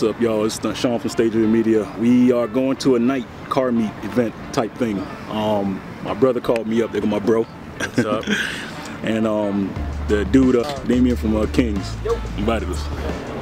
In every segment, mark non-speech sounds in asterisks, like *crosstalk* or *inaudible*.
What's up, y'all? It's Sean from Stay Driven Media. We are going to a night car meet event type thing. Um, my brother called me up. They got my bro. What's up? *laughs* and um, the dude, uh, Damian from uh, Kings, invited us.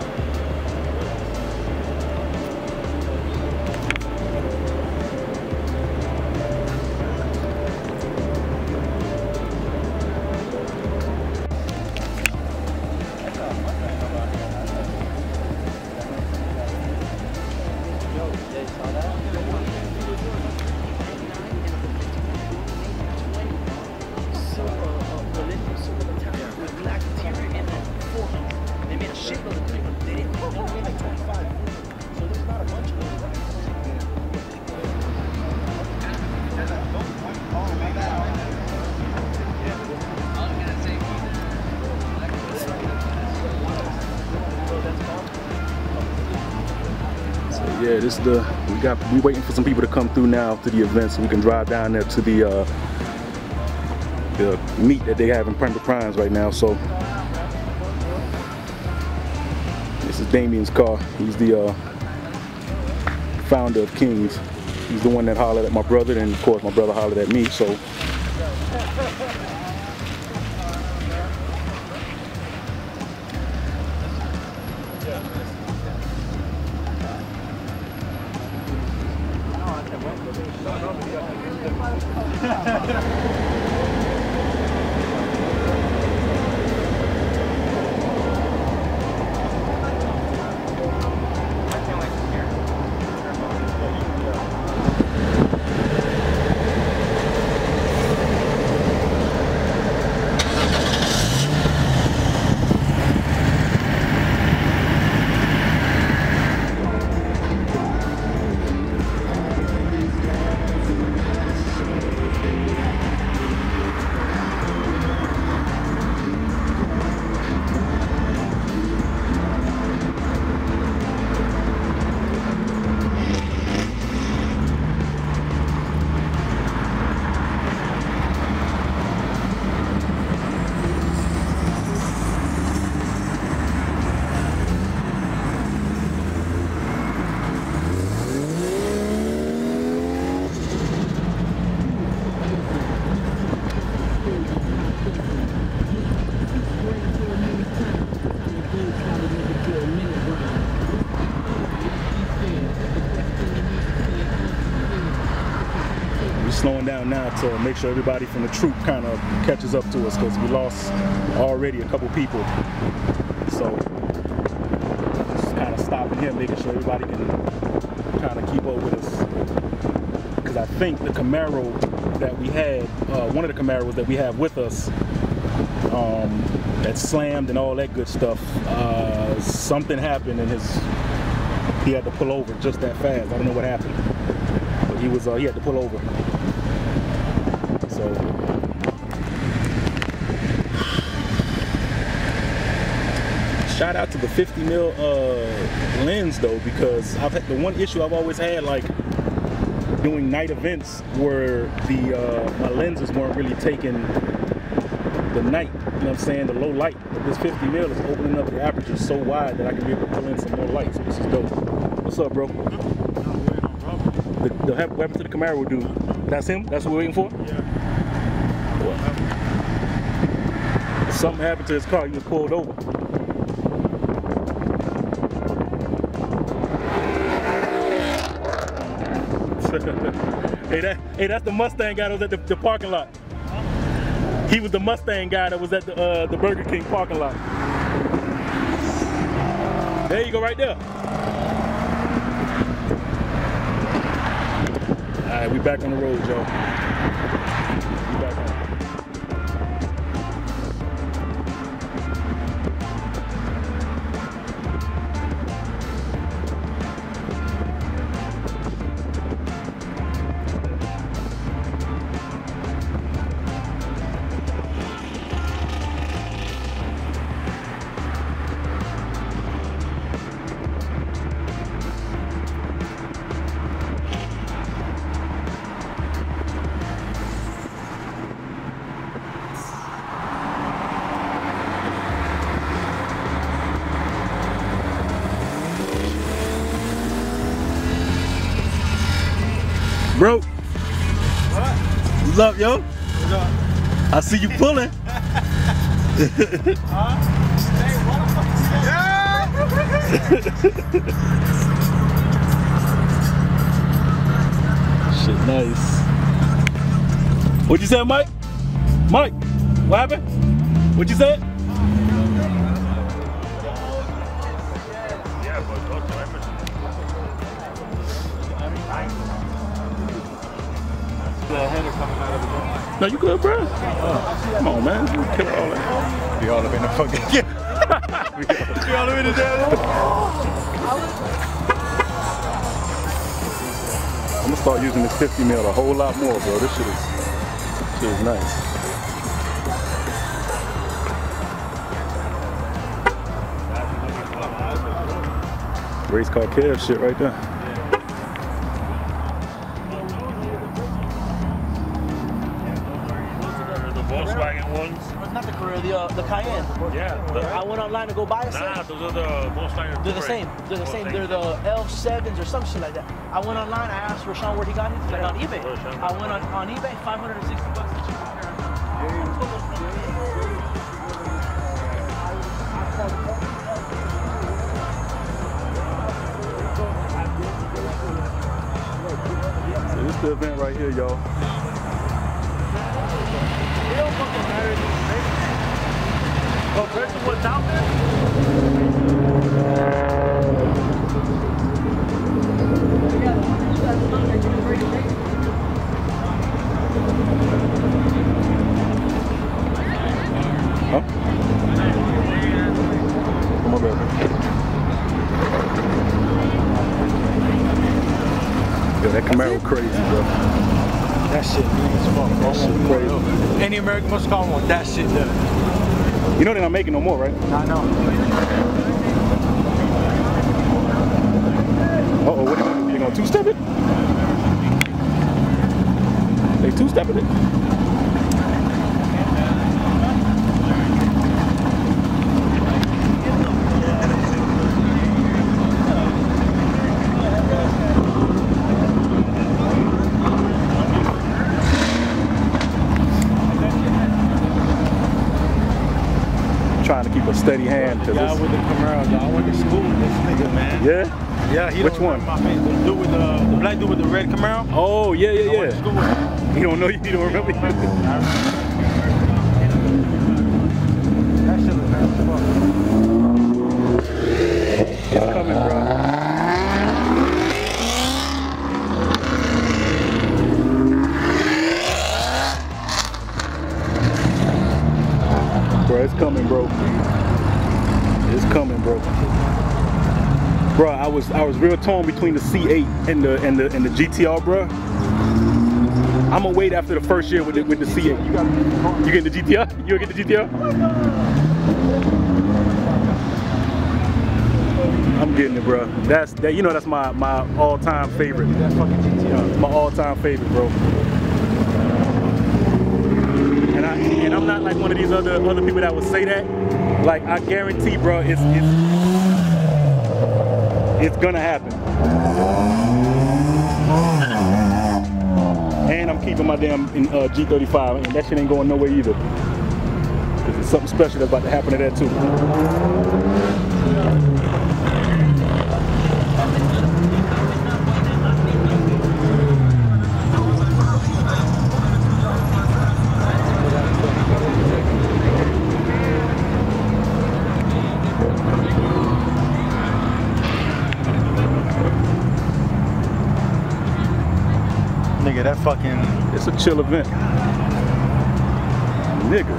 Yeah, this is the we got we waiting for some people to come through now to the event so we can drive down there to the uh, the meet that they have in Pembroke Pines right now. So this is Damian's car. He's the uh, founder of Kings. He's the one that hollered at my brother, and of course my brother hollered at me. So. Thank *laughs* *laughs* you. Slowing down now to make sure everybody from the troop kind of catches up to us because we lost already a couple people. So just kind of stopping here, making sure everybody can kind of keep up with us. Because I think the Camaro that we had, uh, one of the Camaros that we have with us, um, that slammed and all that good stuff, uh, something happened and his he had to pull over just that fast. I don't know what happened. He was uh, he had to pull over. So shout out to the 50 mil uh, lens though, because I've had the one issue I've always had like doing night events where the uh, my lenses weren't really taking the night, you know what I'm saying, the low light. But this 50 mil is opening up the aperture so wide that I can be able to pull in some more light. So this is dope. What's up, bro? The, the what happened to the Camaro dude? That's him? That's what we're waiting for? Yeah. Something happened to his car. He was pulled over. *laughs* hey, that hey, that's the Mustang guy that was at the, the parking lot. He was the Mustang guy that was at the uh, the Burger King parking lot. There you go, right there. All right, we back on the road, y'all. What's up, yo? What's up? I see you pulling. *laughs* Shit, nice. What'd you say, Mike? Mike, what happened? What'd you say? Yeah, but go to Emerson. The header coming No, you good, bro? Come on, man. You kill all that. We all up in the fucking. Yeah. *laughs* We all up in the damn. I'm gonna start using this 50 mil a whole lot more, bro. This shit is, shit is nice. Race car Kev shit right there. The, Cayenne. Yeah. The, I went online to go buy a set. nah, those are the Volkswagen. They're the same. They're the Oh, same. They're the L7s or some shit like that. I went online. I asked Rashawn where he got it. He's like on eBay. Rashawn. I went on, on eBay. 560 bucks. the cheapest pair. So this the event right here, y'all. Compared to what's out there. Huh? Come on, baby. Yo, that Camaro crazy, bro. That shit mean as fuck. bro. shit crazy. Any American must car want that shit there. You know they're not making no more, right? I know. Uh oh, what they gonna do? They gonna two step it? They two stepping it? Trying to keep a steady hand to this. with the Camaro, dog. I went to school with this nigga, man. Yeah? Yeah, he Which one? My face. The dude with the, the black dude with the red Camaro. Oh, yeah, I went yeah, to school yeah. with *laughs* him. You don't know, you don't remember? *laughs* That shit was nice as fuck. It's coming, bro. Bro, it's coming, bro. It's coming, bro. Bro, I was I was real torn between the C8 and the and the and the GTR, bro. I'm gonna wait after the first year with the, with the C8. You, got, you get the GTR? *laughs* You gonna get the GTR? Oh I'm getting it, bro. That's that. You know, that's my my all-time favorite. That fucking GTR. My all-time favorite, bro. And I and I'm not like one of these other other people that would say that. Like I guarantee, bro, it's it's it's gonna happen. And I'm keeping my damn uh, G35, and that shit ain't going nowhere either. 'Cause There's something special that's about to happen to that too. Chill event. Nigga.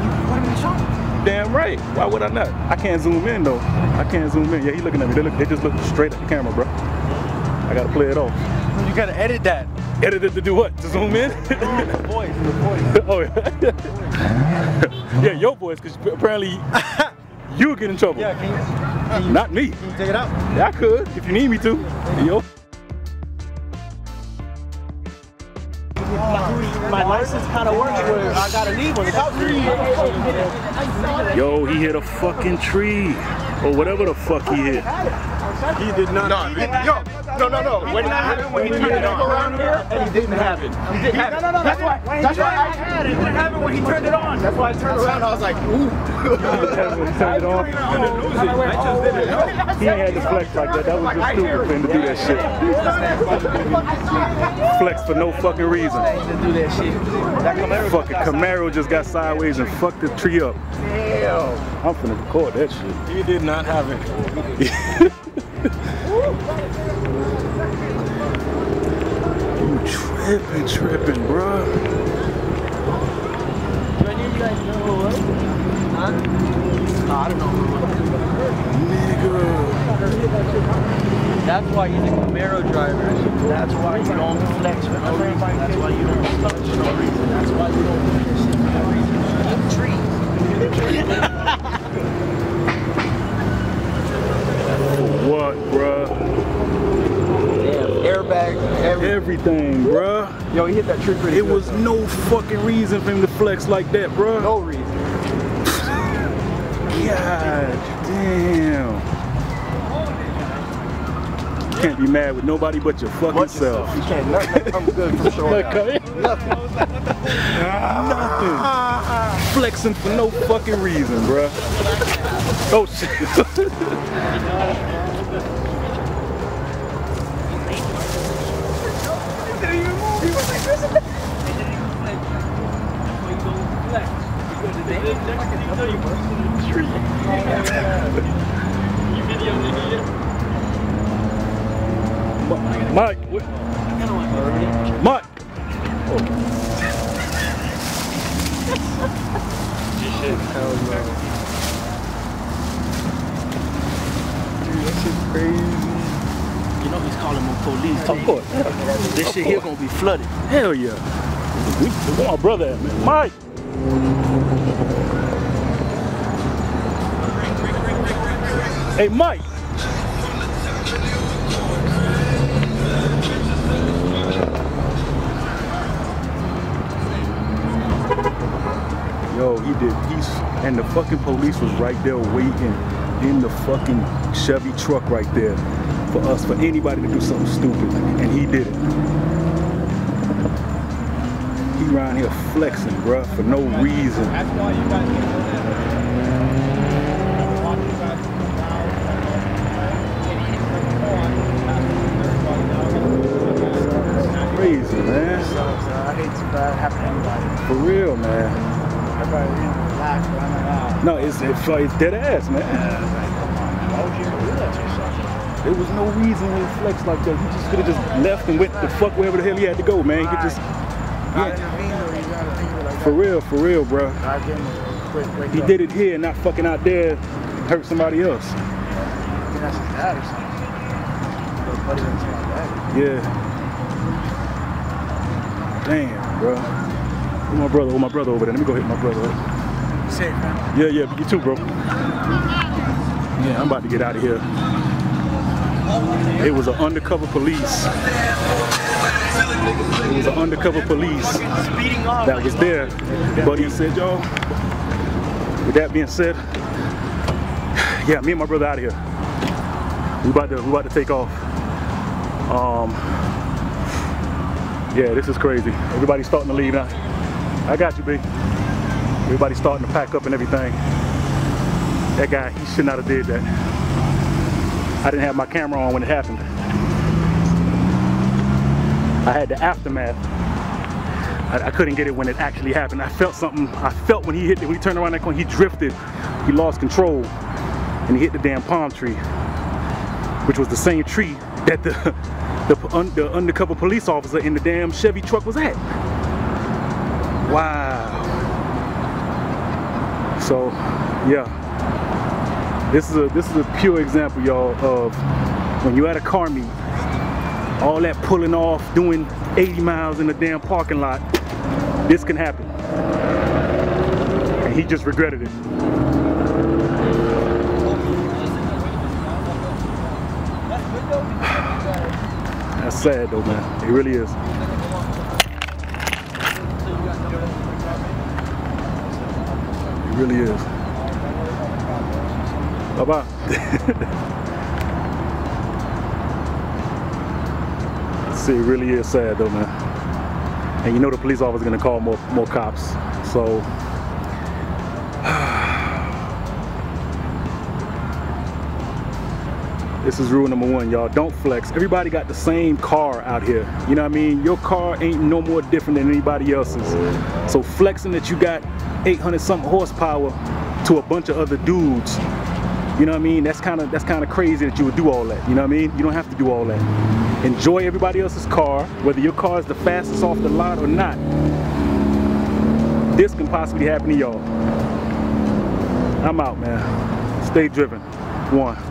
Damn right. Why would I not? I can't zoom in though. I can't zoom in. Yeah, he looking at me. They, look, they just look straight at the camera, bro. I gotta play it off. You gotta edit that. Edited to do what? To zoom in? *laughs* The voice, the voice. *laughs* oh yeah. *laughs* yeah, your voice, because apparently you get in trouble. Yeah, can you, can you, Not me. can you take it out? Yeah, I could if you need me to. Yo. My license kind of works where I gotta leave when the cops leave. Yo, he hit a fucking tree. Or whatever the fuck he hit. He did not. No, yo, no, no, no. When, when, when he turned it on around here, and he didn't have it. He didn't have it. No, no, no. That's why. That's why I had it. He didn't have it when he turned it on. That's why I turned around. I was like, ooh. Turn it off. He had to flex like that. That was just stupid for him to do that shit. Flex for no fucking reason. To do that shit. That Fucking Camaro just got sideways and fucked the tree up. Damn. I'm finna record that shit. He did not have it. *laughs* You tripping, tripping, bruh. Huh? No, I don't know. Nigga. That's why he's a Camaro driver. That's why you don't flex for no reason. That's why you don't flex for no reason. That's why you don't do this shit for no reason. What, bruh? Damn, airbag, every, Everything, bruh. Yo, he hit that tree pretty It good, was though. no fucking reason for him to flex like that, bruh. no reason. God damn. You can't be mad with nobody but your fucking Watch self. yourself. You can't. Nothing comes good from showing out. Nothing. Nothing. Flexing for no fucking reason, bruh. Oh shit. *laughs* Mike, what? Mike. You know he's calling police. Of course. This shit here gonna be flooded. Hell yeah. We, where my brother at, man? Mike. Hey, Mike. Yo, he did. He's and the fucking police was right there waiting in the fucking Chevy truck right there for us, for anybody to do something stupid, and he did it. He around here flexing, bruh, for no reason. Crazy, man. I hate to bad happen anybody. For real, man. Everybody relax, running out. No, it's it's, it's dead ass, man. Why would you do that to yourself? There was no reason when he flexed like that. He just could have just left and went the fuck wherever the hell he had to go, man. He could just, Not intervene or you gotta think of it like for real, for real, bruh. that. God give him a quick wake He did it here, not fucking out there, hurt somebody else. I think that's his dad or something. But buddy didn't say like that. Yeah. Damn, bro. Where my brother? Where my brother over there? Let me go hit my brother. up. Safe, man. Yeah, yeah, you too, bro. Yeah, I'm about to get out of here. It was an undercover police. It was an undercover police that was there. But he said, yo, with that being said, yeah, me and my brother out of here. We about to we about to take off. Um Yeah, this is crazy. Everybody's starting to leave now. I got you, B. Everybody's starting to pack up and everything. That guy, he should not have did that. I didn't have my camera on when it happened. I had the aftermath. I, I couldn't get it when it actually happened. I felt something. I felt when he hit it, when he turned around that corner, he drifted. He lost control and he hit the damn palm tree, which was the same tree that the *laughs* the, un, the undercover police officer in the damn Chevy truck was at. Wow. So, yeah. This is a this is a pure example, y'all, of when you're at a car meet, all that pulling off, doing 80 miles in the damn parking lot, this can happen. And he just regretted it. That's sad though, man. It really is. It really is. Bye. *laughs* See, it really is sad though, man. And you know the police officer gonna call more more cops. So *sighs* this is rule number one, y'all. Don't flex. Everybody got the same car out here. You know what I mean? Your car ain't no more different than anybody else's. So flexing that you got 800 something horsepower to a bunch of other dudes you know what I mean? That's kind of that's kind of crazy that you would do all that. You know what I mean? You don't have to do all that. Enjoy everybody else's car, whether your car is the fastest off the lot or not. This can possibly happen to y'all. I'm out, man. Stay driven. One.